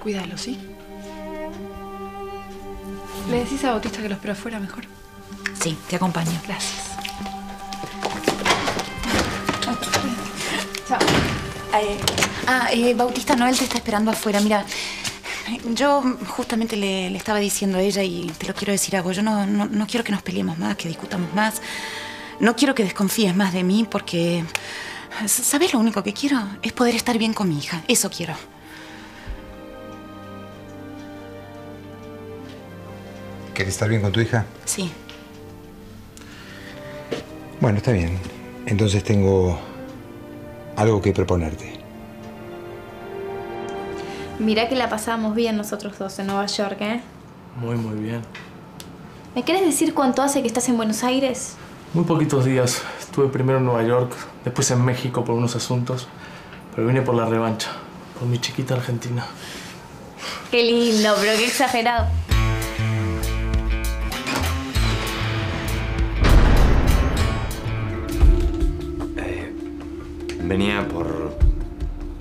Cuídalo, ¿sí? ¿Le decís a Bautista que lo espero afuera mejor? Sí, te acompaño. Gracias. Chao. Eh, ah, eh, Bautista Noel te está esperando afuera. Mira, yo justamente le, le estaba diciendo a ella y te lo quiero decir a vos. Yo no, no, no quiero que nos peleemos más, que discutamos más. No quiero que desconfíes más de mí porque... ¿Sabes lo único que quiero? Es poder estar bien con mi hija. Eso quiero. ¿Querés estar bien con tu hija? Sí. Bueno, está bien. Entonces tengo algo que proponerte. Mirá que la pasábamos bien nosotros dos en Nueva York, ¿eh? Muy, muy bien. ¿Me quieres decir cuánto hace que estás en Buenos Aires? Muy poquitos días. Estuve primero en Nueva York, después en México por unos asuntos, pero vine por la revancha, por mi chiquita Argentina. Qué lindo, pero qué exagerado. Venía por,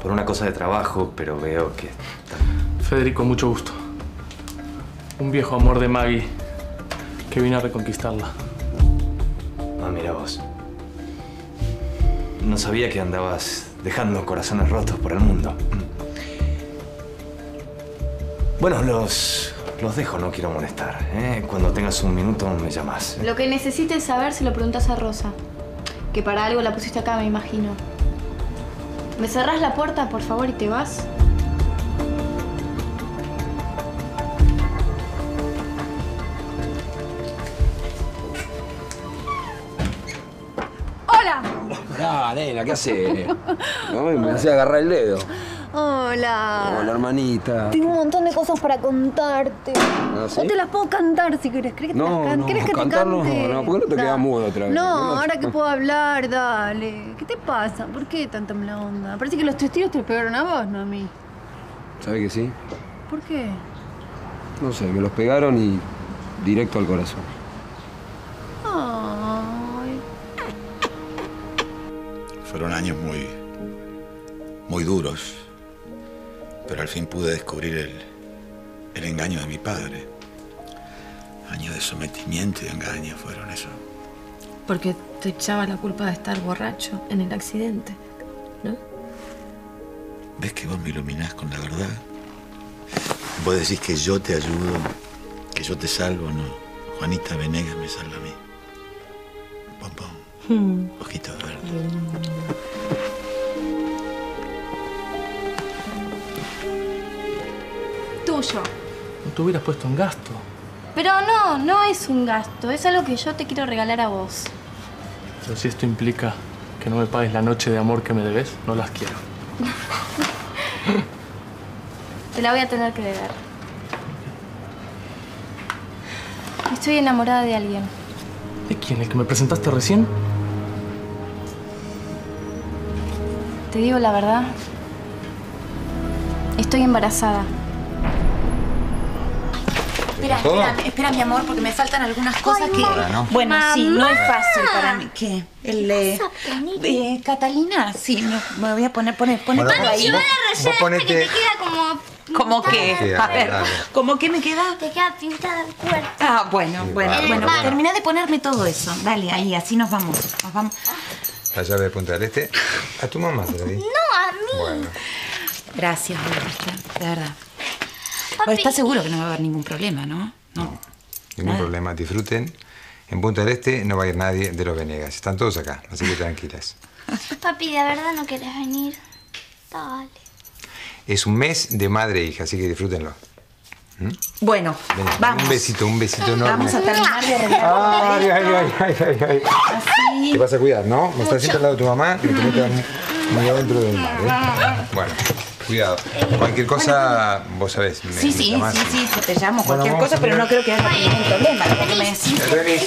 por una cosa de trabajo, pero veo que... Federico, mucho gusto. Un viejo amor de Maggie que vine a reconquistarla. Ah, mira vos. No sabía que andabas dejando corazones rotos por el mundo. Bueno, los, los dejo, no quiero molestar. ¿eh? Cuando tengas un minuto me llamas. Lo que necesites saber se lo preguntas a Rosa. Que para algo la pusiste acá, me imagino. ¿Me cerrás la puerta, por favor, y te vas? ¡Hola! Ah, nena, ¿qué haces? No, me hacía agarrar el dedo. Hola. Hola, hermanita. Tengo un montón de cosas para contarte. ¿Ah, sí? O te las puedo cantar si querés. ¿Querés que te No, las cante? no, ¿Querés que te no, cante? no, ¿por qué no te quedas mudo otra vez? No, No, ahora que puedo hablar, dale. ¿Qué te pasa? ¿Por qué tanta mala onda? Parece que los testigos te pegaron a vos, no a mí. ¿Sabes que sí? ¿Por qué? No sé, me los pegaron y directo al corazón. Ay. Fueron años muy, muy duros, pero al fin pude descubrir el, el engaño de mi padre. Años de sometimiento y de engaño fueron eso. Porque te echaba la culpa de estar borracho en el accidente, ¿no? ¿Ves que vos me iluminás con la verdad? Vos decís que yo te ayudo, que yo te salvo, no. Juanita Venegas me salva a mí. Pom, pom. Ojito verde. Tuyo. No te hubieras puesto en gasto. Pero no, no es un gasto. Es algo que yo te quiero regalar a vos. Pero si esto implica que no me pagues la noche de amor que me debes, no las quiero. Te la voy a tener que deber. Estoy enamorada de alguien. ¿De quién? ¿El que me presentaste recién? Te digo la verdad. Estoy embarazada. Espera, espera, espera, mi amor, porque me faltan algunas cosas que... Ahora, ¿no? Bueno, sí, no es fácil para mí. ¿Qué? El, eh, eh, Catalina, sí, me, me voy a poner, poner, poner Bueno, ahí. vos- vos ponete... queda como... ¿Cómo que? Sí, A ver, dale. ¿cómo que me queda? Te queda pintada el cuerpo. Ah, bueno, Sí, bueno, bueno. Bueno. Termina de ponerme todo eso. Dale, ahí, así nos vamos. Nos vamos. La llave de Punta del Este. A tu mamá te. No, a mí. Bueno. Gracias, de verdad. Pues, ¿Estás seguro que no va a haber ningún problema, no? No. Ningún Nada. problema. Disfruten. En Punta del Este no va a ir nadie de los Venegas. Están todos acá, así que tranquilas. Papi, ¿de verdad no querés venir? Dale. Es un mes de madre e hija, así que disfrútenlo. Bueno, Ven, vamos. Un besito, un besito enorme. Vamos a terminar de arreglar. Ay, ay, ay, ay, ay, ay. Así. Te vas a cuidar, ¿no? Me estás siempre al lado de tu mamá, que te metas muy adentro del mar, ¿eh? Bueno, cuidado. Cualquier cosa, vos sabés. me- Sí, me sí, sí, y- sí, te llamo Bueno, cualquier cosa, pero no creo que haya ningún problema. Lo que me decís. Eh, Renis,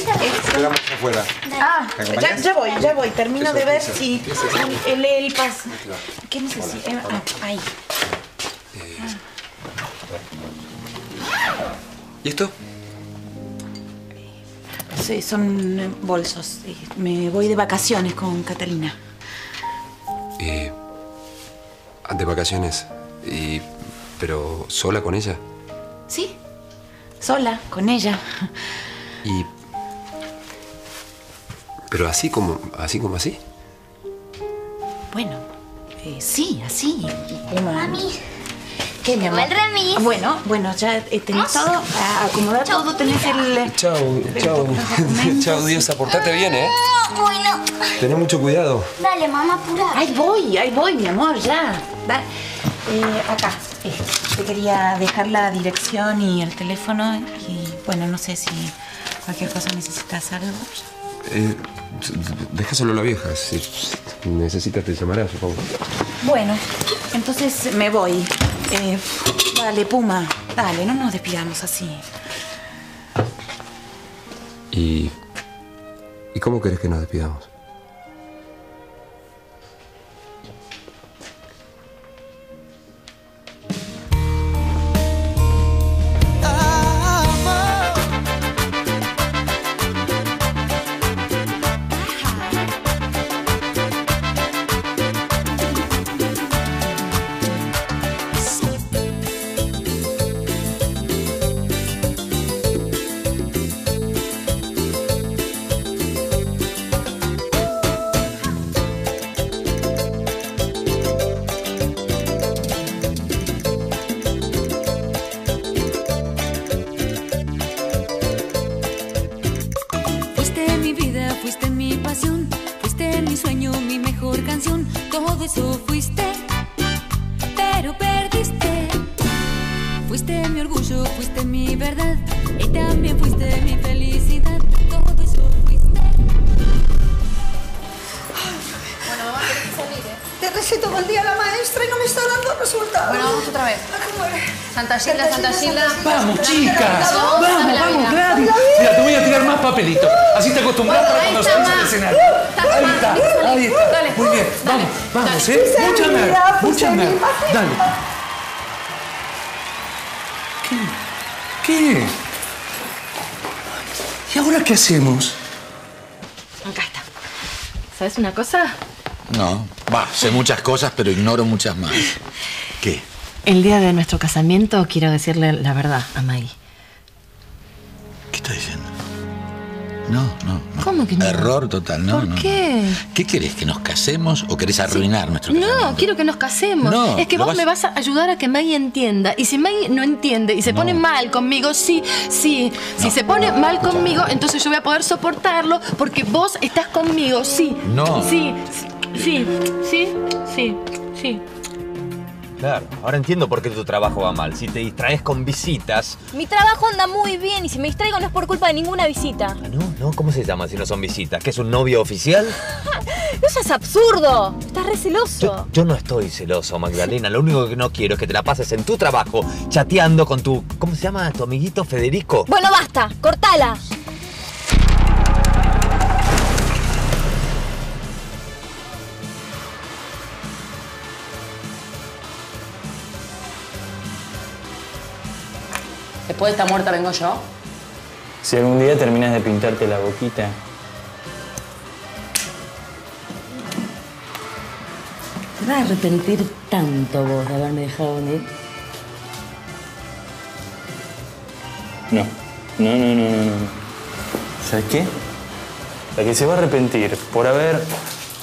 esperamos afuera. Ah, ¿Me ya, ya voy, ya voy. Termino de ver Eso, si eso. el, el pas. ¿Qué necesito? Eh, ah, ahí. ¿Y esto? Sí, son eh, bolsos. Sí, Me voy de vacaciones con Catalina. De vacaciones. Y, ¿Pero sola con ella? Sí, sola, con ella. Y... ¿Pero así como, así como así? Bueno, eh, sí, así. Emma. Mami. ¿Qué, mi amor? El remis. Ah, Bueno, bueno, ya eh, tenés todo, ah, acomodar todo, tenés el... Chao, chao. chao, Diosa. Portate bien, ¿eh? Bueno. Tené mucho cuidado. Dale, mamá, apura. Ahí voy, ahí voy, mi amor, ya. Va. Eh, acá, eh, te quería dejar la dirección y el teléfono y, bueno, no sé si cualquier cosa necesitas algo. Eh, déjaselo a la vieja. Si necesitas te llamará, supongo. Bueno, entonces me voy. Eh, dale, Puma, dale, no nos despidamos así. ¿Y, ¿Y cómo querés que nos despidamos? Todo eso fuiste, pero perdiste. Fuiste mi orgullo, fuiste mi verdad, y también fuiste mi felicidad. Te recé todo el día la maestra y no me está dando resultados. Bueno, vamos otra vez. Santa Gilda, Santa Gilda. Vamos, chicas. Vamos, Vamos. Gladys. Mira, te voy a tirar más papelitos. Así te acostumbras para cuando salgas al escenario. Ahí está, ahí está. Dale. Muy bien, vamos, vamos, ¿eh? Mucha mía, mer, fuiste mucha mer. mía. Dale. ¿Qué? ¿Qué? ¿Y ahora qué hacemos? Acá está. ¿Sabes una cosa? No, va, sé muchas cosas, pero ignoro muchas más. ¿Qué? El día de nuestro casamiento quiero decirle la verdad a Maggie. ¿Qué estás diciendo? No, no, no. ¿Cómo que no? Error total, no, ¿Por no. qué? ¿Qué querés? ¿Que nos casemos o querés arruinar nuestro No, casamiento? quiero que nos casemos. No, es que vos vas- me vas a ayudar a que Maggie entienda. Y si Maggie no entiende y se pone mal conmigo, sí, sí. Si No. se pone mal conmigo, entonces yo voy a poder soportarlo porque vos estás conmigo, sí. No. Sí, sí, sí, sí, sí. Claro, ahora entiendo por qué tu trabajo va mal. Si te distraes con visitas. Mi trabajo anda muy bien y si me distraigo no es por culpa de ninguna visita. Ah, no, no, ¿cómo se llama si no son visitas? ¿Que es un novio oficial? Eso es absurdo. Estás re celoso. Yo, yo no estoy celoso, Magdalena. Lo único que no quiero es que te la pases en tu trabajo chateando con tu. ¿Cómo se llama tu amiguito Federico? Bueno, basta. Cortala. Después de esta muerta vengo yo. Si algún día terminas de pintarte la boquita. ¿Te vas a arrepentir tanto vos de haberme dejado venir? No. No, no, no, no, no. ¿Sabes qué? La que se va a arrepentir por haber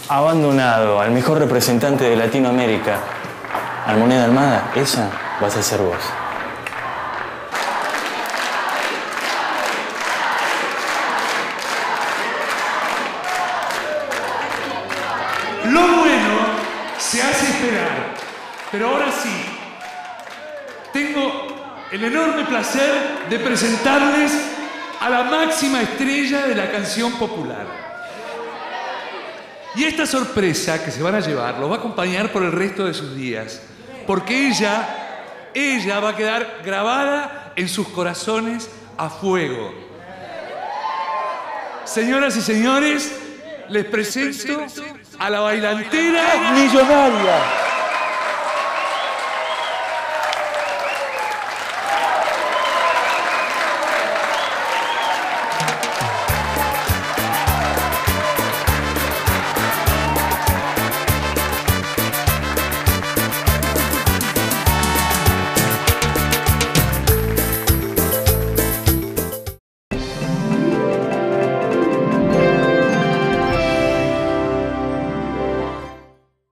abandonado al mejor representante de Latinoamérica, al Moneda Almada, esa vas a ser vos. Pero ahora sí, tengo el enorme placer de presentarles a la máxima estrella de la canción popular. Y esta sorpresa que se van a llevar los va a acompañar por el resto de sus días. Porque ella, ella va a quedar grabada en sus corazones a fuego. Señoras y señores, les presento a la bailantera millonaria.